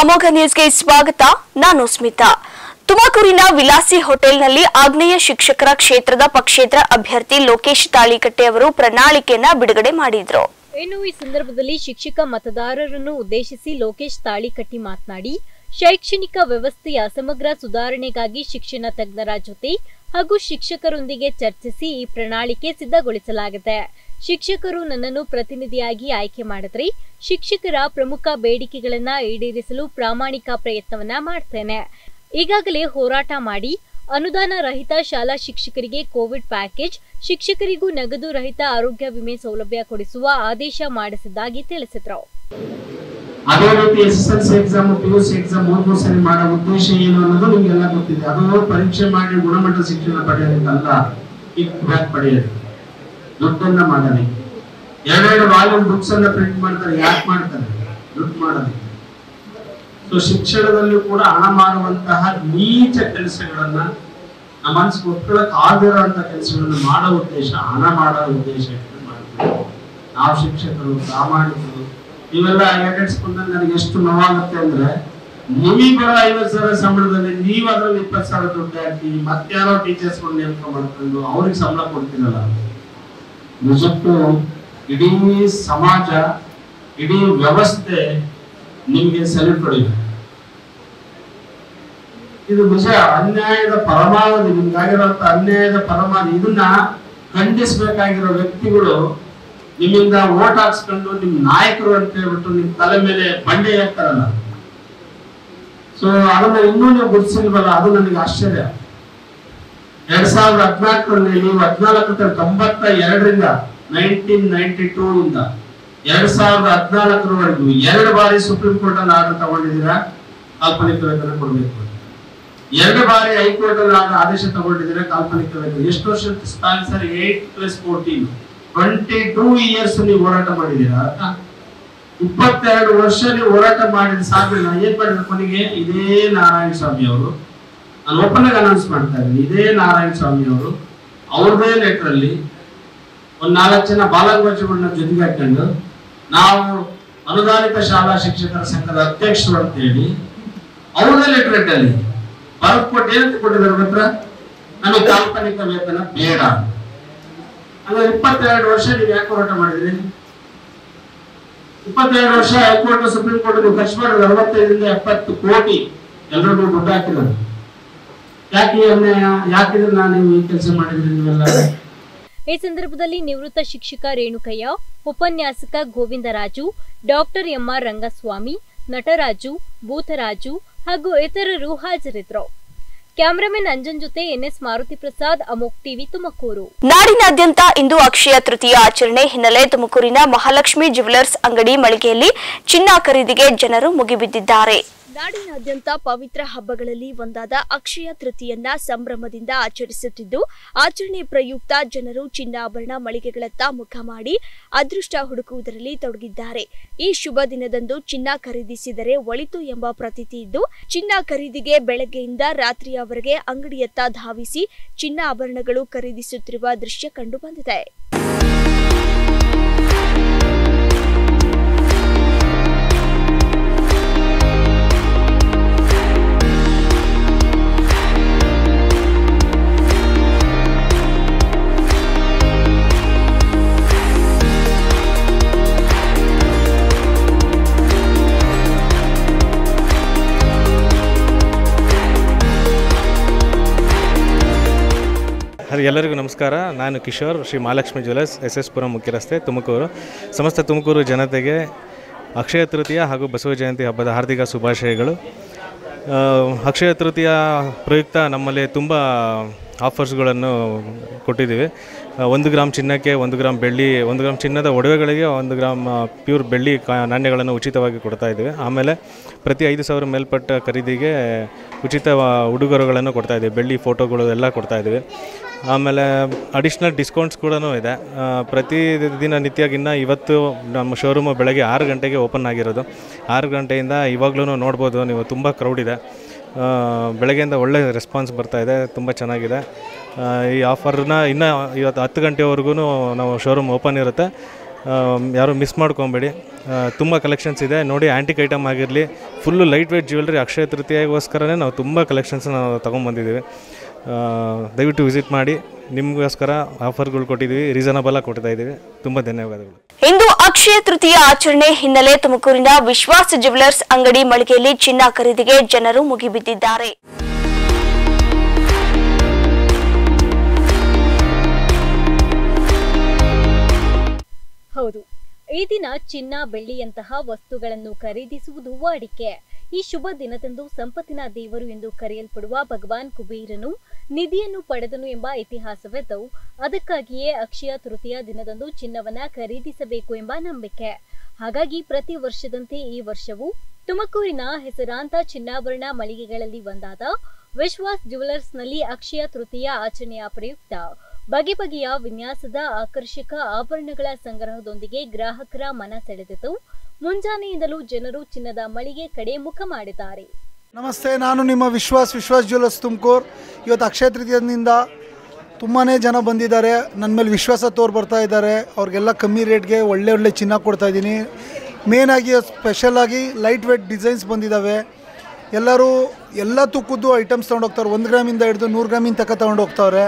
ಅಮೋಘ ನ್ಯೂಸ್ಗೆ ಸ್ವಾಗತ. ನಾನು ಸ್ಮಿತಾ. ತುಮಕೂರಿನ ವಿಲಾಸಿ ಹೋಟೆಲ್ನಲ್ಲಿ ಆಗ್ನೇಯ ಶಿಕ್ಷಕರ ಕ್ಷೇತ್ರದ ಪಕ್ಷೇತರ ಅಭ್ಯರ್ಥಿ ಲೋಕೇಶ್ ತಾಳಿಕಟ್ಟೆ ಅವರು ಪ್ರಣಾಳಿಕೆಯನ್ನ ಬಿಡುಗಡೆ ಮಾಡಿದ್ರು. ಇನ್ನು ಈ ಸಂದರ್ಭದಲ್ಲಿ ಶಿಕ್ಷಕ ಮತದಾರರನ್ನು ಉದ್ದೇಶಿಸಿ ಲೋಕೇಶ್ ತಾಳಿಕಟ್ಟಿ ಮಾತನಾಡಿ, ಶೈಕ್ಷಣಿಕ ವ್ಯವಸ್ಥೆಯ ಸಮಗ್ರ ಸುಧಾರಣೆಗಾಗಿ ಶಿಕ್ಷಣ ತಜ್ಞರ ಜೊತೆ ಹಾಗೂ ಶಿಕ್ಷಕರೊಂದಿಗೆ ಚರ್ಚಿಸಿ ಈ ಪ್ರಣಾಳಿಕೆ ಸಿದ್ಧಗೊಳಿಸಲಾಗಿದೆ. ಶಿಕ್ಷಕರು ನನ್ನನ್ನು ಪ್ರತಿನಿಧಿಯಾಗಿ ಆಯ್ಕೆ ಮಾಡಿದ್ರಿ. ಶಿಕ್ಷಕರ ಪ್ರಮುಖ ಬೇಡಿಕೆಗಳನ್ನ ಈಡೇರಿಸಲು ಪ್ರಾಮಾಣಿಕ ಪ್ರಯತ್ನವನ್ನ ಮಾಡ್ತೇನೆ. ಈಗಾಗಲೇ ಹೋರಾಟ ಮಾಡಿ ಅನುದಾನ ರಹಿತ ಶಾಲಾ ಶಿಕ್ಷಕರಿಗೆ ಕೋವಿಡ್ ಪ್ಯಾಕೇಜ್, ಶಿಕ್ಷಕರಿಗೂ ನಗದು ರಹಿತ ಆರೋಗ್ಯ ವಿಮೆ ಸೌಲಭ್ಯ ಕೊಡಿಸುವ ಆದೇಶ ಮಾಡಿಸಿದ್ದಾಗಿ ತಿಳಿಸಿದ್ರು. ಅದೇ ರೀತಿ S S L C exam P U C exam ಮೂರ್ ಮೂರು ಸರಿ ಮಾಡೋ ಉದ್ದೇಶ ಏನು ಅನ್ನೋದು ನಿಮ್ಗೆಲ್ಲ ಗೊತ್ತಿದೆ. ಅದು ಪರೀಕ್ಷೆ ಮಾಡಿ ಗುಣಮಟ್ಟ ಶಿಕ್ಷಣ ಪಡೆಯೋದಕ್ಕಲ್ಲ ಈ ಬ್ಯಾಕ್ ಪಡೆಯೋದು ದುಡ್ಡನ್ನ ಮಾಡೋದಕ್ಕೆ ಎರಡೆರಡು ವಾಲ್ಯೂಮ್ ಬುಕ್ಸ್ ಅನ್ನ ಪ್ರಿಂಟ್ ಮಾಡ್ತಾರೆ, ಯಾಕೆ ಮಾಡ್ತಾರೆ? ದುಡ್ಡು ಮಾಡೋದಕ್ಕೆ ಸೊ ಶಿಕ್ಷಣದಲ್ಲೂ ಕೂಡ ಹಣ ಮಾಡುವಂತಹ ನೀಚ ಕೆಲಸಗಳನ್ನ ನಮ್ಮ ಮನಸ್ಸಿಗೆ ಒಪ್ಕೊಳ್ಳಕ್ ಅಂತ ಕೆಲಸಗಳನ್ನ ಮಾಡೋ ಉದ್ದೇಶ, ಹಣ ಮಾಡೋ ಉದ್ದೇಶ ನಾವು ಶಿಕ್ಷಕರು, ಪ್ರಾಮಾಣಿಕರು, ಇವೆಲ್ಲ ಎಡೆಡ್ಸ್ಕೊಂಡಾಗ ನನಗೆ ಎಷ್ಟು ನೋವಾಗುತ್ತೆ ಅಂದ್ರೆ ನಿಮಗೆ ಬರೋ ಐವತ್ತು ಸಾವಿರ ಸಂಬಳದಲ್ಲಿ ನೀವು ಅದ್ರಲ್ಲಿ ಇಪ್ಪತ್ತು ಸಾವಿರ ದುಡ್ಡು ಹಾಕಿ ಮತ್ತಾರೋ ಟೀಚರ್ಸ್ ನೇಮಕ ಮಾಡ್ಕೊಂಡು ಅವ್ರಿಗೆ ಸಂಬಳ ಕೊಡ್ತೀರಲ್ಲ. ನಿಜಕ್ಕೂ ಇಡೀ ಸಮಾಜ, ಇಡೀ ವ್ಯವಸ್ಥೆ ನಿಮಗೆ ಸೆಲ್ಯೂಟ್ ಹೊಡಿದೆ ಇದು ನಿಜ, ಅನ್ಯಾಯದ ಪರಮಾವಧಿ, ನಿಮ್ಗಾಗಿರುವಂತ ಅನ್ಯಾಯದ ಪರಮಾವಧಿ, ಇದನ್ನ ಖಂಡಿಸಬೇಕಾಗಿರೋ ವ್ಯಕ್ತಿಗಳು ನಿಮ್ಮಿಂದ ಓಟ್ ಹಾಕ್ಸ್ಕೊಂಡು ನಿಮ್ ನಾಯಕರು ಅಂತ ಹೇಳ್ಬಿಟ್ಟು ನಿಮ್ ತಲೆ ಮೇಲೆ ಬಂಡೆ ಹಾಕ್ತಾರಲ್ಲ ಸೊ ಅದನ್ನ ಇನ್ನೂ ನೀವು ಗುರುತಿಸಿಲ್ವಲ್ಲ, ಅದು ನನಗೆ ಆಶ್ಚರ್ಯ. ಎರಡ್ ಸಾವಿರದ ಹದಿನಾಲ್ಕರಲ್ಲಿ ನೂರ ಹದಿನಾಲ್ಕು ತೊಂಬತ್ತ ಎರಡರಿಂದ ನೈನ್ಟೀನ್ ನೈನ್ಟಿ ಟೂ ಇಂದ ಎರಡ್ ಸಾವಿರದ ಹದಿನಾಲ್ಕರವರೆಗೂ ಎರಡು ಬಾರಿ ಸುಪ್ರೀಂ ಕೋರ್ಟ್ ಅಲ್ಲಿ ಆರ್ಡರ್ ತಗೊಂಡಿದ್ದೀರಾ? ಕಾಲ್ಪನಿಕ ವೇತನ ಕೊಡಬೇಕು. ಎರಡು ಬಾರಿ ಹೈಕೋರ್ಟ್ ಅಲ್ಲಿ ಆದ- ಆದೇಶ ತಗೊಂಡಿದ್ದೀರಾ? ಕಾಲ್ಪನಿಕ ವೇತನ. ಎಷ್ಟು ವರ್ಷ sir? Eight plus fourteen. Twenty two years ನೀವು ಹೋರಾಟ ಮಾಡಿದ್ದೀರಾ? ಇಪ್ಪತ್ತೆರಡು ವರ್ಷ ನೀವು ಹೋರಾಟ ಮಾಡಿದ ಸಾಧನೆ ಏನ್ ಮಾಡಿದ್ರು ಕೊನೆಗೆ? ಇದೇ ನಾರಾಯಣ ಸ್ವಾಮಿ ಅವರು. ನಾನು ಓಪನ್ ಆಗಿ ಅನೌನ್ಸ್ ಮಾಡ್ತಾ ಇದ್ದೀನಿ. ಇದೇ ನಾರಾಯಣ ಸ್ವಾಮಿ ಅವರು, ಅವ್ರದೇ ಲೆಟರ್ ಅಲ್ಲಿ ಒಂದ್ ನಾಲ್ಕು ಜನ ಬಾಲಗೋಚಗಳನ್ನ ಜೊತೆಗೆ ಹಾಕೊಂಡು ನಾವು ಅನುದಾನಿತ ಶಾಲಾ ಶಿಕ್ಷಕರ ಸಂಘದ ಅಧ್ಯಕ್ಷರು ಅಂತ ಹೇಳಿ ಅವ್ರದೇ ಲೆಟರ್ ಅಲ್ಲಿ ಬರೆದು ಕೊಟ್ಟು ಏನಂತ ಕೊಟ್ಟಿದ್ದಾರೆ ಮಾತ್ರ ನಮಗೆ ಕಾಲ್ಪನಿಕ ವೇತನ ಬೇಡ. ಅಂದ್ರೆ ಇಪ್ಪತ್ತೆರಡು ವರ್ಷ ನೀವು ಯಾಕೆ ಹೋರಾಟ ಮಾಡಿದ್ರಿ? ಇಪ್ಪತ್ತೆರಡು ವರ್ಷ ಹೈಕೋರ್ಟ್, ಸುಪ್ರೀಂ ಕೋರ್ಟ್ ಖರ್ಚು ಮಾಡಿದ್ರೆ ಅರವತ್ತೈದರಿಂದ ಎಪ್ಪತ್ತು ಕೋಟಿ ಎಲ್ಲರಿಗೂ ದುಡ್ಡು ಹಾಕಿರೋದು ಯಾಕೆ ಈ ಯಾಕೆ ಇದನ್ನ ಈ ಕೆಲಸ ಮಾಡಿದ್ರಿ ನೀವೆಲ್ಲ ಈ ಸಂದರ್ಭದಲ್ಲಿ ನಿವೃತ್ತ ಶಿಕ್ಷಕ ರೇಣುಕಯ್ಯ ಉಪನ್ಯಾಸಕ Govindaraju doctor M R Rangaswamy Nataraju Bhutaraju ಹಾಗೂ ಇತರರು ಹಾಜರಿದ್ದರು. ಕ್ಯಾಮರಾಮನ್ ಅಂಜನ್ ಜೊತೆ ಎನ್ಎಸ್ ಮಾರುತಿ ಪ್ರಸಾದ್ ಅಮೋಕ್ ಟಿವಿ ತುಮಕೂರು. ನಾಡಿನಾದ್ಯಂತ ಇಂದು ಅಕ್ಷಯ ತೃತೀಯ ಆಚರಣೆ ಹಿನ್ನೆಲೆ ತುಮಕೂರಿನ ಮಹಾಲಕ್ಷ್ಮಿ ಜುವೆಲರ್ಸ್ ಅಂಗಡಿ ಮಳಿಗೆಯಲ್ಲಿ ಚಿನ್ನ ಖರೀದಿಗೆ ಜನರು ಮುಗಿಬಿದ್ದಿದ್ದಾರೆ. ನಾಡಿನಾದ್ಯಂತ ಪವಿತ್ರ ಹಬ್ಬಗಳಲ್ಲಿ ಒಂದಾದ ಅಕ್ಷಯ ತೃತೀಯನ್ನ ಸಂಭ್ರಮದಿಂದ ಆಚರಿಸುತ್ತಿದ್ದು, ಆಚರಣೆ ಪ್ರಯುಕ್ತ ಜನರು ಚಿನ್ನಾಭರಣ ಮಳಿಗೆಗಳತ್ತ ಮುಖ ಮಾಡಿ ಅದೃಷ್ಟ ಹುಡುಕುವುದರಲ್ಲಿ ತೊಡಗಿದ್ದಾರೆ. ಈ ಶುಭ ದಿನದಂದು ಚಿನ್ನ ಖರೀದಿಸಿದರೆ ಒಳಿತು ಎಂಬ ಪ್ರತೀತಿ ಇದ್ದು, ಚಿನ್ನ ಖರೀದಿಗೆ ಬೆಳಗ್ಗೆಯಿಂದ ರಾತ್ರಿಯವರೆಗೆ ಅಂಗಡಿಯತ್ತ ಧಾವಿಸಿ ಚಿನ್ನ ಆಭರಣಗಳು ಖರೀದಿಸುತ್ತಿರುವ ದೃಶ್ಯ ಕಂಡುಬಂದಿದೆ ಹರಿ ಎಲ್ಲರಿಗೂ ನಮಸ್ಕಾರ. ನಾನು Kishore, Shri Mahalakshmi jewellers S S Puram ಮುಖ್ಯ ರಸ್ತೆ ತುಮಕೂರು. ಸಮಸ್ತ ತುಮಕೂರು ಜನತೆಗೆ ಅಕ್ಷಯ ತೃತೀಯ ಹಾಗೂ ಬಸವ ಜಯಂತಿ ಹಬ್ಬದ ಹಾರ್ದಿಕ ಶುಭಾಶಯಗಳು. ಅಕ್ಷಯ ತೃತೀಯ ಪ್ರಯುಕ್ತ ನಮ್ಮಲ್ಲಿ ತುಂಬ ಆಫರ್ಸ್ಗಳನ್ನು ಕೊಟ್ಟಿದ್ದೀವಿ. ಒಂದು ಗ್ರಾಮ್ ಚಿನ್ನಕ್ಕೆ ಒಂದು ಗ್ರಾಮ್ ಬೆಳ್ಳಿ, ಒಂದು ಗ್ರಾಮ್ ಚಿನ್ನದ ಒಡವೆಗಳಿಗೆ ಒಂದು ಗ್ರಾಮ್ ಪ್ಯೂರ್ ಬೆಳ್ಳಿ ನಾಣ್ಯಗಳನ್ನು ಉಚಿತವಾಗಿ ಕೊಡ್ತಾ ಇದ್ದೀವಿ. ಆಮೇಲೆ ಪ್ರತಿ ಐದು ಸಾವಿರ ಮೇಲ್ಪಟ್ಟ ಖರೀದಿಗೆ ಉಚಿತ ಉಡುಗೊರೆಗಳನ್ನು ಕೊಡ್ತಾ ಇದ್ದೀವಿ. ಬೆಳ್ಳಿ ಫೋಟೋಗಳು ಎಲ್ಲ ಕೊಡ್ತಾ ಇದ್ದೀವಿ. ಆಮೇಲೆ ಅಡಿಷ್ನಲ್ ಡಿಸ್ಕೌಂಟ್ಸ್ ಕೂಡ ಇದೆ. ಪ್ರತಿ ದಿನ ನಿತ್ಯಗಿನ್ನ ಇವತ್ತು ನಮ್ಮ ಶೋರೂಮು ಬೆಳಗ್ಗೆ ಆರು ಗಂಟೆಗೆ ಓಪನ್ ಆಗಿರೋದು. ಆರು ಗಂಟೆಯಿಂದ ಇವಾಗಲೂ ನೋಡ್ಬೋದು, ನೀವು ತುಂಬ ಕ್ರೌಡ್ ಇದೆ. ಬೆಳಗ್ಗೆಯಿಂದ ಒಳ್ಳೆ ರೆಸ್ಪಾನ್ಸ್ ಬರ್ತಾ ಇದೆ, ತುಂಬ ಚೆನ್ನಾಗಿದೆ. ಈ ಆಫರ್ನ ಇನ್ನೂ ಇವತ್ತು ಹತ್ತು ಗಂಟೆವರೆಗೂ ನಾವು ಶೋರೂಮ್ ಓಪನ್ ಇರುತ್ತೆ. ಯಾರು ಮಿಸ್ ಮಾಡ್ಕೊಬೇಡಿ. ತುಂಬ ಕಲೆಕ್ಷನ್ಸ್ ಇದೆ. ನೋಡಿ ಆ್ಯಂಟಿಕ್ ಐಟಮ್ ಆಗಿರಲಿ full light weight jewellery Akshaya ತೃತೀಯಗೋಸ್ಕರನೇ ನಾವು ತುಂಬ ಕಲೆಕ್ಷನ್ಸ್ ನಾವು ತೊಗೊಂಬಂದಿದ್ದೀವಿ. ದಯವಿಟ್ಟು ವಿಸಿಟ್ ಮಾಡಿ. ನಿಮಗೋಸ್ಕರ ಆಫರ್ಗಳು ಕೊಟ್ಟಿದ್ದೀವಿ. ರೀಸನಬಲಾಗಿ ಕೊಡ್ತಾ ಇದ್ದೀವಿ. ತುಂಬ ಧನ್ಯವಾದಗಳು. ಇಂದು ಅಕ್ಷಯ ತೃತೀಯ ಆಚರಣೆ ಹಿನ್ನೆಲೆ ತುಮಕೂರಿನ ವಿಶ್ವಾಸ ಜ್ಯುವೆಲರ್ಸ್ ಅಂಗಡಿ ಮಳಿಗೆಯಲ್ಲಿ ಚಿನ್ನ ಖರೀದಿಗೆ ಜನರು ಮುಗಿಬಿದ್ದಿದ್ದಾರೆ. ಹೌದು. ಈ ದಿನ ಚಿನ್ನ ಬೆಳ್ಳಿಯಂತಹ ವಸ್ತುಗಳನ್ನು ಖರೀದಿಸುವುದು ವಾಡಿಕೆ. ಈ ಶುಭ ದಿನದಂದು ಸಂಪತ್ತಿನ ದೇವರು ಎಂದು ಕರೆಯಲ್ಪಡುವ ಭಗವಾನ್ ಕುಬೇರನು ನಿಧಿಯನ್ನು ಪಡೆದನು ಎಂಬ ಇತಿಹಾಸವಿದ್ದು ಅದಕ್ಕಾಗಿಯೇ ಅಕ್ಷಯ ತೃತೀಯ ದಿನದಂದು ಚಿನ್ನವನ್ನ ಖರೀದಿಸಬೇಕು ಎಂಬ ನಂಬಿಕೆ. ಹಾಗಾಗಿ ಪ್ರತಿ ವರ್ಷದಂತೆ ಈ ವರ್ಷವೂ ತುಮಕೂರಿನ ಹೆಸರಾಂತ ಚಿನ್ನಾಭರಣ ಮಳಿಗೆಗಳಲ್ಲಿ ಒಂದಾದ ವಿಶ್ವಾಸ್ ಜ್ಯುವೆಲರ್ಸ್ನಲ್ಲಿ ಅಕ್ಷಯ ತೃತೀಯ ಆಚರಣೆಯ ಪ್ರಯುಕ್ತ ಬಗೆ ಬಗೆಯ ವಿನ್ಯಾಸದ ಆಕರ್ಷಕ ಆಭರಣಗಳ ಸಂಗ್ರಹದೊಂದಿಗೆ ಗ್ರಾಹಕರ ಮನ ಸೆಳೆದಿತು. ಮುಂಜಾನೆಯಿಂದಲೂ ಜನರು ಚಿನ್ನದ ಮಳಿಗೆ ಕಡೆ ಮುಖ ಮಾಡಿದ್ದಾರೆ. ನಮಸ್ತೆ, ನಾನು ನಿಮ್ಮ ವಿಶ್ವಾಸ್ ವಿಶ್ವಾಸ್ ಜ್ಯುವೆಲರ್ಸ್ ತುಮಕೂರು. ಇವತ್ತು ಅಕ್ಷಯ ತೃತೀಯದಿಂದ ತುಂಬಾ ಜನ ಬಂದಿದ್ದಾರೆ. ನನ್ನ ಮೇಲೆ ವಿಶ್ವಾಸ ತೋರು ಬರ್ತಾ ಇದ್ದಾರೆ. ಅವ್ರಿಗೆಲ್ಲ ಕಮ್ಮಿ ರೇಟ್ಗೆ ಒಳ್ಳೆ ಒಳ್ಳೆ ಚಿನ್ನ ಕೊಡ್ತಾ ಇದ್ದೀನಿ. ಮೇನಾಗಿ ಸ್ಪೆಷಲಾಗಿ ಲೈಟ್ ವೇಟ್ ಡಿಸೈನ್ಸ್ ಬಂದಿದ್ದಾವೆ ಎಲ್ಲರೂ, ಎಲ್ಲ ತೂಕದ್ದು ಐಟಮ್ಸ್ ತೊಗೊಂಡೋಗ್ತಾರೆ. ಒಂದು ಗ್ರಾಮಿಂದ ಹಿಡಿದು ನೂರು ಗ್ರಾಮಿನ ತಕ್ಕ ತೊಗೊಂಡೋಗ್ತಾವ್ರೆ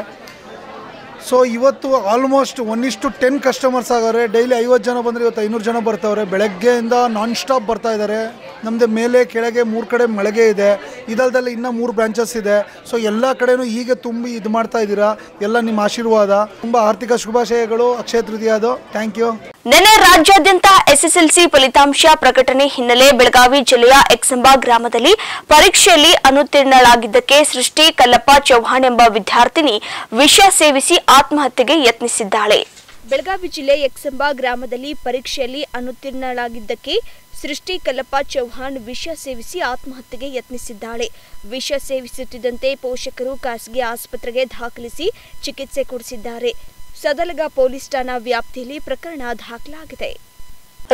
ಸೊ ಇವತ್ತು ಆಲ್ಮೋಸ್ಟ್ ಒನ್ ಇಷ್ಟು ಟೆನ್ ಕಸ್ಟಮರ್ಸ್ ಆಗವ್ರೆ. ಡೈಲಿ ಐವತ್ತು ಜನ ಬಂದರೆ ಇವತ್ತು ಐನೂರು ಜನ ಬರ್ತಾವ್ರೆ. ಬೆಳಗ್ಗೆಯಿಂದ ನಾನ್ ಸ್ಟಾಪ್ ಬರ್ತಾ ಇದ್ದಾರೆ ನಮ್ಮದು ಮೇಲೆ, ಕೆಳಗೆ, ಮೂರು ಕಡೆ ಮಳಿಗೆ ಇದೆ. ಇದಲ್ದಲ್ಲಿ ಇನ್ನೂ ಮೂರು ಬ್ರಾಂಚಸ್ ಇದೆ. ಸೊ ಎಲ್ಲ ಕಡೆನೂ ಹೀಗೆ ತುಂಬಿ ಇದು ಮಾಡ್ತಾ ಇದ್ದೀರಾ ಎಲ್ಲ ನಿಮ್ಮ ಆಶೀರ್ವಾದ. ತುಂಬ ಆರ್ಥಿಕ ಶುಭಾಶಯಗಳು. ಅಕ್ಷಯ ತೃತೀಯದು ಥ್ಯಾಂಕ್ ಯು ನಿನ್ನೆ ರಾಜ್ಯಾದ್ಯಂತ ಎಸ್ಎಸ್ಎಲ್ಸಿ ಫಲಿತಾಂಶ ಪ್ರಕಟಣೆ ಹಿನ್ನೆಲೆ ಬೆಳಗಾವಿ ಜಿಲ್ಲೆಯ ಎಕ್ಸಂಬಾ ಗ್ರಾಮದಲ್ಲಿ ಪರೀಕ್ಷೆಯಲ್ಲಿ ಅನುತ್ತೀರ್ಣಳಾಗಿದ್ದಕ್ಕೆ ಸೃಷ್ಟಿ ಕಲ್ಲಪ್ಪ ಚೌಹಾಣ್ ಎಂಬ ವಿದ್ಯಾರ್ಥಿನಿ ವಿಷ ಸೇವಿಸಿ ಆತ್ಮಹತ್ಯೆಗೆ ಯತ್ನಿಸಿದ್ದಾಳೆ. ಬೆಳಗಾವಿ ಜಿಲ್ಲೆ ಎಕ್ಸಂಬಾ ಗ್ರಾಮದಲ್ಲಿ ಪರೀಕ್ಷೆಯಲ್ಲಿ ಅನುತ್ತೀರ್ಣಳಾಗಿದ್ದಕ್ಕೆ ಸೃಷ್ಟಿ ಕಲ್ಲಪ್ಪ ಚೌಹಾಣ್ ವಿಷ ಸೇವಿಸಿ ಆತ್ಮಹತ್ಯೆಗೆ ಯತ್ನಿಸಿದ್ದಾಳೆ. ವಿಷ ಸೇವಿಸುತ್ತಿದ್ದಂತೆ ಪೋಷಕರು ಖಾಸಗಿ ಆಸ್ಪತ್ರೆಗೆ ದಾಖಲಿಸಿ ಚಿಕಿತ್ಸೆ ಕೊಡಿಸಿದ್ದಾರೆ. ಸದಲಗ ಪೊಲೀಸ್ ಠಾಣಾ ವ್ಯಾಪ್ತಿಯಲ್ಲಿ ಪ್ರಕರಣ ದಾಖಲಾಗಿದೆ.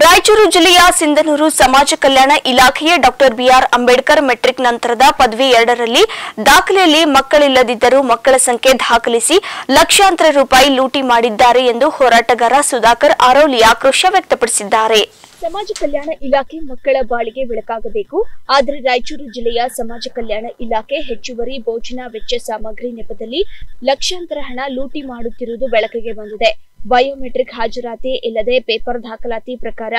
ರಾಯಚೂರು ಜಿಲ್ಲೆಯ ಸಿಂಧನೂರು ಸಮಾಜ ಕಲ್ಯಾಣ ಇಲಾಖೆಯ ಡಾಕ್ಟರ್ ಬಿಆರ್ ಅಂಬೇಡ್ಕರ್ ಮೆಟ್ರಿಕ್ ನಂತರದ ಪದವಿ ಎರಡರಲ್ಲಿ ದಾಖಲೆಯಲ್ಲಿ ಮಕ್ಕಳಿಲ್ಲದಿದ್ದರೂ ಮಕ್ಕಳ ಸಂಖ್ಯೆ ದಾಖಲಿಸಿ ಲಕ್ಷಾಂತರ ರೂಪಾಯಿ ಲೂಟಿ ಮಾಡಿದ್ದಾರೆ ಎಂದು ಹೋರಾಟಗಾರ ಸುಧಾಕರ್ ಆರೋಲಿ ಆಕ್ರೋಶ ವ್ಯಕ್ತಪಡಿಸಿದ್ದಾರೆ. ಸಮಾಜ ಕಲ್ಯಾಣ ಇಲಾಖೆ ಮಕ್ಕಳ ಬಾಳಿಗೆ ಬೆಳಕಾಗಬೇಕು. ಆದರೆ ರಾಯಚೂರು ಜಿಲ್ಲೆಯ ಸಮಾಜ ಕಲ್ಯಾಣ ಇಲಾಖೆ ಹೆಚ್ಚುವರಿ ಭೋಜನ, ವೆಚ್ಚ ಸಾಮಗ್ರಿ ನೆಪದಲ್ಲಿ ಲಕ್ಷಾಂತರ ಹಣ ಲೂಟಿ ಮಾಡುತ್ತಿರುವುದು ಬೆಳಕಿಗೆ ಬಂದಿದೆ. ಬಯೋಮೆಟ್ರಿಕ್ ಹಾಜರಾತಿ ಇಲ್ಲದೆ ಪೇಪರ್ ದಾಖಲಾತಿ ಪ್ರಕಾರ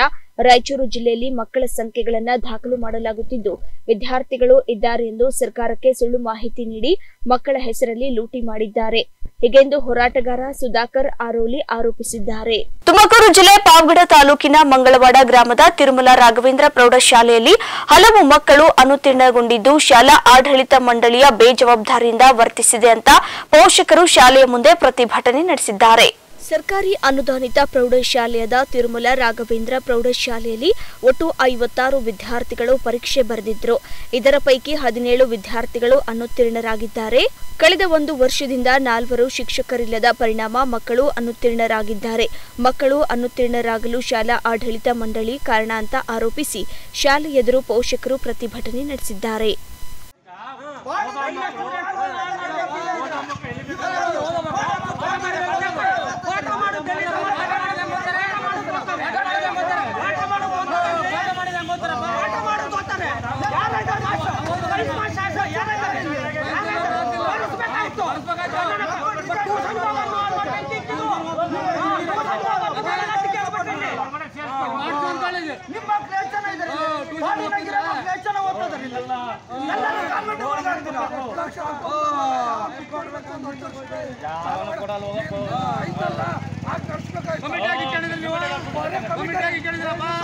ರಾಯಚೂರು ಜಿಲ್ಲೆಯಲ್ಲಿ ಮಕ್ಕಳ ಸಂಖ್ಯೆಗಳನ್ನ ದಾಖಲು ಮಾಡಲಾಗುತ್ತಿದ್ದು, ವಿದ್ಯಾರ್ಥಿಗಳು ಇದ್ದಾರೆ ಎಂದು ಸರ್ಕಾರಕ್ಕೆ ಸುಳ್ಳು ಮಾಹಿತಿ ನೀಡಿ ಮಕ್ಕಳ ಹೆಸರಲ್ಲಿ ಲೂಟಿ ಮಾಡಿದ್ದಾರೆ. ಹೀಗೆಂದು ಹೋರಾಟಗಾರ ಸುಧಾಕರ್ ಆರೋಲಿ ಆರೋಪಿಸಿದ್ದಾರೆ. ತುಮಕೂರು ಜಿಲ್ಲೆ ಪಾವಗಡ ತಾಲೂಕಿನ ಮಂಗಳವಾಡ ಗ್ರಾಮದ ತಿರುಮಲ ರಾಘವೇಂದ್ರ ಪ್ರೌಢಶಾಲೆಯಲ್ಲಿ ಹಲವು ಮಕ್ಕಳು ಅನುತ್ತೀರ್ಣಗೊಂಡಿದ್ದು, ಶಾಲಾ ಆಡಳಿತ ಮಂಡಳಿಯ ಬೇಜವಾಬ್ದಾರಿಯಿಂದ ವರ್ತಿಸಿದೆ ಅಂತ ಪೋಷಕರು ಶಾಲೆಯ ಮುಂದೆ ಪ್ರತಿಭಟನೆ ನಡೆಸಿದ್ದಾರೆ. ಸರ್ಕಾರಿ ಅನುದಾನಿತ ಪ್ರೌಢಶಾಲೆಯಾದ ತಿರುಮಲ ರಾಘವೇಂದ್ರ ಪ್ರೌಢಶಾಲೆಯಲ್ಲಿ ಒಟ್ಟು ಐವತ್ತಾರು ವಿದ್ಯಾರ್ಥಿಗಳು ಪರೀಕ್ಷೆ ಬರೆದಿದ್ರು. ಇದರ ಪೈಕಿ ಹದಿನೇಳು ವಿದ್ಯಾರ್ಥಿಗಳು ಅನುತ್ತೀರ್ಣರಾಗಿದ್ದಾರೆ. ಕಳೆದ ಒಂದು ವರ್ಷದಿಂದ ನಾಲ್ವರು ಶಿಕ್ಷಕರಿಲ್ಲದ ಪರಿಣಾಮ ಮಕ್ಕಳು ಅನುತ್ತೀರ್ಣರಾಗಿದ್ದಾರೆ. ಮಕ್ಕಳು ಅನುತ್ತೀರ್ಣರಾಗಲು ಶಾಲಾ ಆಡಳಿತ ಮಂಡಳಿ ಕಾರಣ ಅಂತ ಆರೋಪಿಸಿ ಶಾಲೆ ಎದುರು ಪೋಷಕರು ಪ್ರತಿಭಟನೆ ನಡೆಸಿದ್ದಾರೆ. ನಿಮ್ಮ ಮಕ್ಳು ಎಷ್ಟು ಜನ ಇದ್ದಾರೆ. ಇಲ್ಲಿ? ಬಾಡಿನಾಗಿರೋ ಮಕ್ಳು ಎಷ್ಟು ಜನ ಓದ್ತಾರೆ? ಎಲ್ಲರೂ ಕಾನ್ವೆಂಟ್.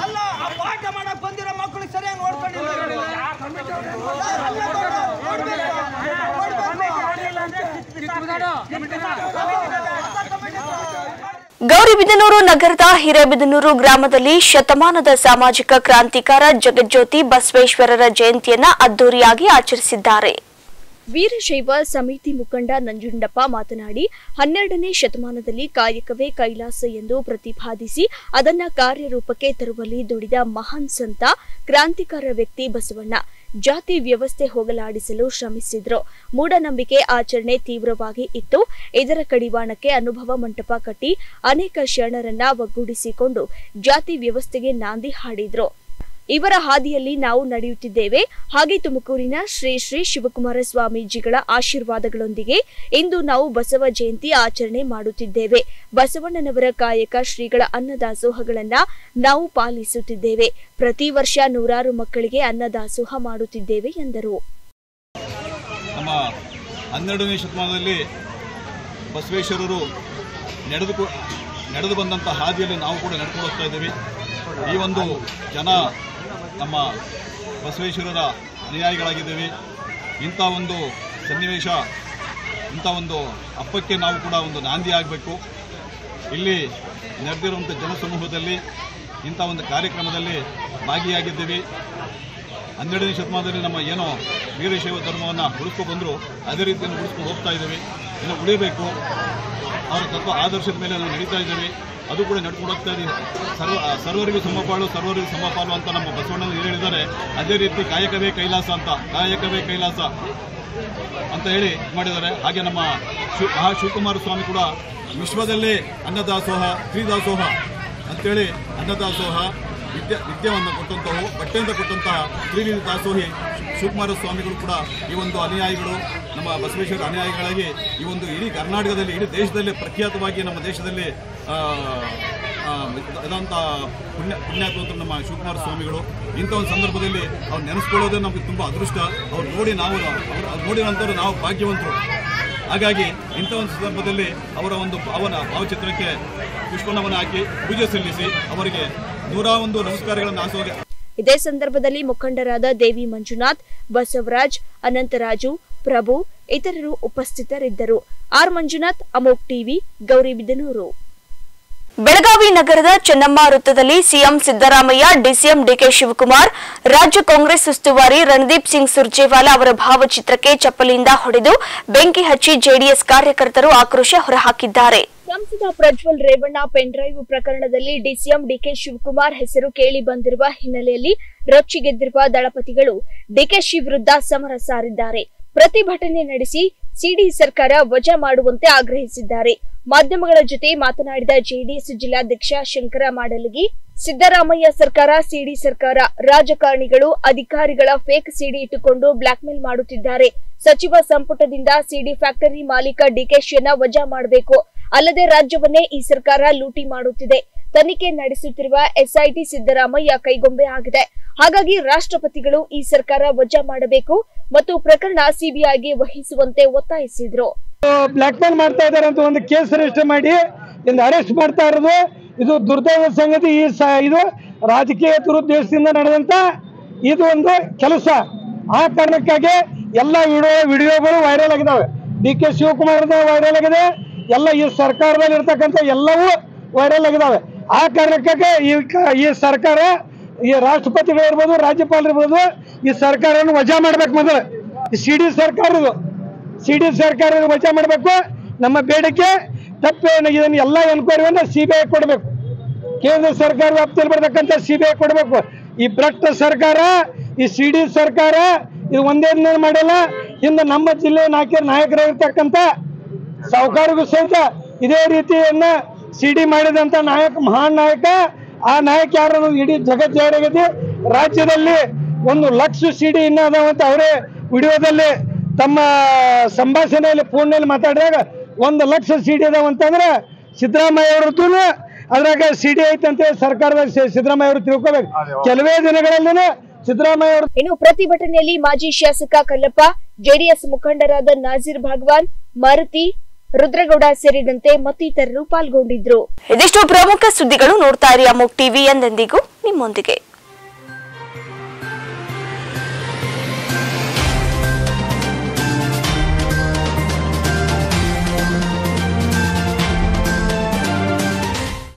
ಅಲ್ಲ, ಆ ಪಾಠ ಮಾಡಕ್ ಬಂದಿರೋ ಮಕ್ಕಳು ಸರಿಯಾಗಿ ನೋಡ್ಕೊಂಡಿಲ್ಲ. ನೋಡ್ಬೇಕು, ನೋಡ್ಬೇಕು. ಗೌರಿಬಿದನೂರು ನಗರದ ಹಿರೇಬಿದನೂರು ಗ್ರಾಮದಲ್ಲಿ ಶತಮಾನದ ಸಾಮಾಜಿಕ ಕ್ರಾಂತಿಕಾರ ಜಗಜ್ಯೋತಿ ಬಸವೇಶ್ವರರ ಜಯಂತಿಯನ್ನ ಅದ್ದೂರಿಯಾಗಿ ಆಚರಿಸಿದ್ದಾರೆ. ವೀರಶೈವ ಸಮಿತಿ ಮುಖಂಡ ನಂಜುಂಡಪ್ಪ ಮಾತನಾಡಿ, ಹನ್ನೆರಡನೇ ಶತಮಾನದಲ್ಲಿ ಕಾಯಕವೇ ಕೈಲಾಸ ಎಂದು ಪ್ರತಿಪಾದಿಸಿ, ಅದನ್ನ ಕಾರ್ಯರೂಪಕ್ಕೆ ತರುವಲ್ಲಿ ದುಡಿದ ಮಹಾನ್ ಸಂತ, ಕ್ರಾಂತಿಕಾರ ವ್ಯಕ್ತಿ ಬಸವಣ್ಣ. ಜಾತಿ ವ್ಯವಸ್ಥೆ ಹೋಗಲಾಡಿಸಲು ಶ್ರಮಿಸಿದ್ರು. ಮೂಢನಂಬಿಕೆ ಆಚರಣೆ ತೀವ್ರವಾಗಿ ಇತ್ತು. ಇದರ ಕಡಿವಾಣಕ್ಕೆ ಅನುಭವ ಮಂಟಪ ಕಟ್ಟಿ ಅನೇಕ ಶರಣರನ್ನ ಒಗ್ಗೂಡಿಸಿಕೊಂಡು ಜಾತಿ ವ್ಯವಸ್ಥೆಗೆ ನಾಂದಿ ಹಾಡಿದ್ರು. ಇವರ ಹಾದಿಯಲ್ಲಿ ನಾವು ನಡೆಯುತ್ತಿದ್ದೇವೆ. ಹಾಗೆ ತುಮಕೂರಿನ ಶ್ರೀ ಶ್ರೀ ಶಿವಕುಮಾರ ಸ್ವಾಮೀಜಿಗಳ ಆಶೀರ್ವಾದಗಳೊಂದಿಗೆ ಇಂದು ನಾವು ಬಸವ ಜಯಂತಿ ಆಚರಣೆ ಮಾಡುತ್ತಿದ್ದೇವೆ. ಬಸವಣ್ಣನವರ ಕಾಯಕ ಶ್ರೀಗಳ ಅನ್ನದಾಸೋಹಗಳನ್ನ ನಾವು ಪಾಲಿಸುತ್ತಿದ್ದೇವೆ. ಪ್ರತಿ ವರ್ಷ ನೂರಾರು ಮಕ್ಕಳಿಗೆ ಅನ್ನದಾಸೋಹ ಮಾಡುತ್ತಿದ್ದೇವೆ ಎಂದರು. ನಡೆದು ನಡೆದು ಬಂದಂಥ ಹಾದಿಯಲ್ಲಿ ನಾವು ಕೂಡ ನಡ್ಕೊಂಡು ಹೋಗ್ತಾ ಇದ್ದೀವಿ. ಈ ಒಂದು ಜನ ನಮ್ಮ ಬಸವೇಶ್ವರರ ಅನುಯಾಯಿಗಳಾಗಿದ್ದೇವೆ. ಇಂಥ ಒಂದು ಸನ್ನಿವೇಶ, ಇಂಥ ಒಂದು ಹಬ್ಬಕ್ಕೆ ನಾವು ಕೂಡ ಒಂದು ನಾಂದಿ ಆಗಬೇಕು. ಇಲ್ಲಿ ನಡೆದಿರುವಂಥ ಜನಸಮೂಹದಲ್ಲಿ, ಇಂಥ ಒಂದು ಕಾರ್ಯಕ್ರಮದಲ್ಲಿ ಭಾಗಿಯಾಗಿದ್ದೀವಿ. ಹನ್ನೆರಡನೇ ಶತಮಾನದಲ್ಲಿ ನಮ್ಮ ಏನೋ ವೀರಶೈವ ಧರ್ಮವನ್ನು ಉಳಿಸ್ಕೊಂಡು ಬಂದರೂ ಅದೇ ರೀತಿಯನ್ನು ಉಳಿಸ್ಕೊಂಡು ಹೋಗ್ತಾ ಇದ್ದೀವಿ. ಇನ್ನು ಉಳಿಬೇಕು ಅವರ ತತ್ವ ಆದರ್ಶದ ಮೇಲೆ ನಾವು ನಡೀತಾ ಇದ್ದಾರೆ ಅದು ಕೂಡ ನಡ್ಕೊಂಡು ಇದೆ. ಸರ್ವ ಸರ್ವರಿಗೂ ಸಮಪಾಳು, ಸರ್ವರಿಗೂ ಸಮಪಾಲು ಅಂತ ನಮ್ಮ ಬಸವಣ್ಣನ ಹೇಳಿದ್ದಾರೆ. ಅದೇ ರೀತಿ ಕಾಯಕವೇ ಕೈಲಾಸ ಅಂತ, ಕಾಯಕವೇ ಕೈಲಾಸ ಅಂತ ಹೇಳಿ ಮಾಡಿದ್ದಾರೆ. ಹಾಗೆ ನಮ್ಮ ಮಹಾ ಶಿವಕುಮಾರ ಸ್ವಾಮಿ ಕೂಡ ವಿಶ್ವದಲ್ಲೇ ಅನ್ನದಾಸೋಹ, ತ್ರಿದಾಸೋಹ ಅಂತೇಳಿ ಅನ್ನದಾಸೋಹ ವಿದ್ಯೆ ವಿದ್ಯೆಯನ್ನು ಕೊಟ್ಟಂತಹ ಬಟ್ಟೆಯಿಂದ ಕೊಟ್ಟಂತಹ ತ್ರಿವಿಧ ದಾಸೋಹಿ ಶಿವಕುಮಾರ ಸ್ವಾಮಿಗಳು ಕೂಡ ಈ ಒಂದು ಅನುಯಾಯಿಗಳು, ನಮ್ಮ ಬಸವೇಶ್ವರ ಅನುಯಾಯಿಗಳಾಗಿ ಈ ಒಂದು ಇಡೀ ಕರ್ನಾಟಕದಲ್ಲಿ, ಇಡೀ ದೇಶದಲ್ಲಿ ಪ್ರಖ್ಯಾತವಾಗಿ ನಮ್ಮ ದೇಶದಲ್ಲಿ ಇದಂಥ ಪುಣ್ಯ ಪುಣ್ಯಾತ್ಮಂತರು ನಮ್ಮ ಶಿವಕುಮಾರ ಸ್ವಾಮಿಗಳು ಇಂಥ ಒಂದು ಸಂದರ್ಭದಲ್ಲಿ ಅವ್ರು ನೆನೆಸ್ಕೊಳ್ಳೋದೇ ನಮಗೆ ತುಂಬ ಅದೃಷ್ಟ. ಅವ್ರು ನೋಡಿ ನಾವು ಅವ್ರು ನೋಡಿರೋಂಥವ್ರು ನಾವು ಭಾಗ್ಯವಂತರು. ಹಾಗಾಗಿ ಇಂಥ ಒಂದು ಸಂದರ್ಭದಲ್ಲಿ ಅವರ ಒಂದು ಭಾವನ, ಭಾವಚಿತ್ರಕ್ಕೆ ಪುಷ್ಪನವನ್ನು ಹಾಕಿ ಪೂಜೆ ಸಲ್ಲಿಸಿ ಅವರಿಗೆ ನೂರ ಒಂದು ನಮಸ್ಕಾರಗಳನ್ನು ಹಾಸುವಾಗ ಇದೇ ಸಂದರ್ಭದಲ್ಲಿ ಮುಖಂಡರಾದ ದೇವಿ ಮಂಜುನಾಥ್, ಬಸವರಾಜ್, ಅನಂತರಾಜು, ಪ್ರಭು ಇತರರು ಉಪಸ್ಥಿತರಿದ್ದರು. ಆರ್ ಮಂಜುನಾಥ್, ಅಮೋಕ್ ಟಿವಿ ಗೌರಿಬಿದನೂರು ಬೆಳಗಾವಿ ನಗರದ ಚೆನ್ನಮ್ಮ ವೃತ್ತದಲ್ಲಿ CM Siddaramaiah, DCM D K Shivakumar, ರಾಜ್ಯ ಕಾಂಗ್ರೆಸ್ ಉಸ್ತುವಾರಿ ರಣದೀಪ್ ಸಿಂಗ್ ಸುರ್ಜೇವಾಲಾ ಅವರ ಭಾವಚಿತ್ರಕ್ಕೆ ಚಪ್ಪಲಿಯಿಂದ ಹೊಡೆದು ಬೆಂಕಿ ಹಚ್ಚಿ ಜೆಡಿಎಸ್ ಕಾರ್ಯಕರ್ತರು ಆಕ್ರೋಶ ಹೊರಹಾಕಿದ್ದಾರೆ. ಸಂಸದ ಪ್ರಜ್ವಲ್ ರೇವಣ್ಣ ಪೆನ್ ಡ್ರೈವ್ ಪ್ರಕರಣದಲ್ಲಿ ಡಿಸಿಎಂ ಡಿಕೆ ಶಿವಕುಮಾರ್ ಹೆಸರು ಕೇಳಿ ಬಂದಿರುವ ಹಿನ್ನೆಲೆಯಲ್ಲಿ ರೊಚ್ಚಿಗೆದ್ದಿರುವ ದಳಪತಿಗಳು ಡಿಕೆಶಿ ವಿರುದ್ಧ ಸಮರ ಸಾರಿದ್ದಾರೆ. ಪ್ರತಿಭಟನೆ ನಡೆಸಿ ಸಿಡಿ ಸರ್ಕಾರ ವಜಾ ಮಾಡುವಂತೆ ಆಗ್ರಹಿಸಿದ್ದಾರೆ. ಮಾಧ್ಯಮಗಳ ಜೊತೆ ಮಾತನಾಡಿದ ಜೆಡಿಎಸ್ ಜಿಲ್ಲಾಧ್ಯಕ್ಷ ಶಂಕರ ಮಾಡಲಗಿ, ಸಿದ್ದರಾಮಯ್ಯ ಸರ್ಕಾರ, ಸಿಡಿ ಸರ್ಕಾರ, ರಾಜಕಾರಣಿಗಳು, ಅಧಿಕಾರಿಗಳ ಫೇಕ್ ಸಿಡಿ ಇಟ್ಟುಕೊಂಡು ಬ್ಲಾಕ್ಮೇಲ್ ಮಾಡುತ್ತಿದ್ದಾರೆ. ಸಚಿವ ಸಂಪುಟದಿಂದ ಸಿಡಿ ಫ್ಯಾಕ್ಟರಿ ಮಾಲೀಕ ಡಿಕೆಶಿಯನ್ನ ವಜಾ ಮಾಡಬೇಕು. ಅಲ್ಲದೆ ರಾಜ್ಯವನ್ನೇ ಈ ಸರ್ಕಾರ ಲೂಟಿ ಮಾಡುತ್ತಿದೆ. ತನಿಖೆ ನಡೆಸುತ್ತಿರುವ ಎಸ್ಐಟಿ ಸಿದ್ದರಾಮಯ್ಯ ಕೈಗೊಂಬೆ ಆಗಿದೆ. ಹಾಗಾಗಿ ರಾಷ್ಟ್ರಪತಿಗಳು ಈ ಸರ್ಕಾರ ವಜಾ ಮಾಡಬೇಕು ಮತ್ತು ಪ್ರಕರಣ ಸಿಬಿಐಗೆ ವಹಿಸುವಂತೆ ಒತ್ತಾಯಿಸಿದ್ರು. ಬ್ಲಾಕ್ ಮೇಲ್ ಮಾಡ್ತಾ ಇದ್ದಾರೆ ಅಂತ ಒಂದು ಕೇಸ್ ರಿಜಿಸ್ಟರ್ ಮಾಡಿ ಅರೆಸ್ಟ್ ಮಾಡ್ತಾ ಇರೋದು. ಇದು ದುರ್ದೈವ ಸಂಗತಿ ಈ ಇದು ರಾಜಕೀಯ ದುರುದ್ದೇಶದಿಂದ ನಡೆದಂತ ಇದು ಒಂದು ಕೆಲಸ. ಆ ಕಾರಣಕ್ಕಾಗಿ ಎಲ್ಲ ವಿಡಿಯೋ, ವಿಡಿಯೋಗಳು ವೈರಲ್ ಆಗಿದಾವೆ ಡಿ ಕೆ ಶಿವಕುಮಾರ್ ವೈರಲ್ ಆಗಿದೆ. ಎಲ್ಲ ಈ ಸರ್ಕಾರದಲ್ಲಿ ಇರ್ತಕ್ಕಂಥ ಎಲ್ಲವೂ ವೈರಲ್ ಆಗಿದಾವೆ. ಆ ಕಾರಣಕ್ಕೆ ಈ ಈ ಸರ್ಕಾರ, ಈ ರಾಷ್ಟ್ರಪತಿಗಳು ಇರ್ಬೋದು, ರಾಜ್ಯಪಾಲರು ಇರ್ಬೋದು, ಈ ಸರ್ಕಾರವನ್ನು ವಜಾ ಮಾಡ್ಬೇಕು ಮೊದಲು. ಸಿ ಡಿ ಸರ್ಕಾರ ಇದು ಸಿ ಡಿ ಸರ್ಕಾರ ವಜಾ ಮಾಡಬೇಕು. ನಮ್ಮ ಬೇಡಿಕೆ, ತಪ್ಪೇನು ಇದನ್ನು ಎಲ್ಲ ಎನ್ಕ್ವೈರಿಯನ್ನು ಸಿ ಬಿ ಐ ಕೊಡಬೇಕು. ಕೇಂದ್ರ ಸರ್ಕಾರ ವ್ಯಾಪ್ತಿಯಲ್ಲಿ ಬರ್ತಕ್ಕಂಥ ಸಿ ಬಿ ಐ ಕೊಡಬೇಕು. ಈ ಭ್ರಷ್ಟ ಸರ್ಕಾರ, ಈ ಸಿ ಡಿ ಸರ್ಕಾರ, ಇದು ಒಂದೇ ಮಾಡಲ್ಲ. ಹಿಂದೆ ನಮ್ಮ ಜಿಲ್ಲೆ ನಾಯಕರು ನಾಯಕರಾಗಿರ್ತಕ್ಕಂಥ ಸಾಹುಕಾರಿಗೂ ಸಹಿತ ಇದೇ ರೀತಿಯನ್ನ ಸಿಡಿ ಮಾಡಿದಂತ ನಾಯಕ ಮಹಾನ್ ನಾಯಕ. ಆ ನಾಯಕ ಯಾರು ಅನ್ನೋದು ಇಡೀ ಜಗತ್ ಜಾರಿಯಾಗಿದೆ ರಾಜ್ಯದಲ್ಲಿ ಒಂದು ಲಕ್ಷ ಸಿಡಿ ಇನ್ನ ಅದಾವಂತ ಅವರೇ ವಿಡಿಯೋದಲ್ಲಿ ತಮ್ಮ ಸಂಭಾಷಣೆಯಲ್ಲಿ ಫೋನ್ನಲ್ಲಿ ಮಾತಾಡಿದಾಗ ಒಂದು ಲಕ್ಷ ಸಿಡಿ ಅದಾವಂತಂದ್ರೆ ಸಿದ್ದರಾಮಯ್ಯ ಅವ್ರದ್ದು ಅದ್ರಾಗ ಸಿಡಿ ಐತಂತೆ ಸರ್ಕಾರದಾಗ ಸಿ- ಸಿದ್ದರಾಮಯ್ಯ ಅವರು ತಿಳ್ಕೋಬೇಕು. ಕೆಲವೇ ದಿನಗಳಲ್ಲಿ ಸಿದ್ದರಾಮಯ್ಯ ಅವರು ಇನ್ನು ಪ್ರತಿಭಟನೆಯಲ್ಲಿ ಮಾಜಿ ಶಾಸಕ ಕಲ್ಲಪ್ಪ ಜೆಡಿಎಸ್ ಮುಖಂಡರಾದ ನಾಜೀರ್ ಭಗವಾನ್ ಮಾರುತಿ ರುದ್ರಗೌಡ ಸೇರಿದಂತೆ ಮತ್ತಿತರರು ಪಾಲ್ಗೊಂಡಿದ್ರು ಇದಿಷ್ಟು ಪ್ರಮುಖ ಸುದ್ದಿಗಳು ನೋಡ್ತಾ ಇರಿ ಅಮೋಕ್ ಟಿವಿ ಎಂದೆಂದಿಗೂ ನಿಮ್ಮೊಂದಿಗೆ.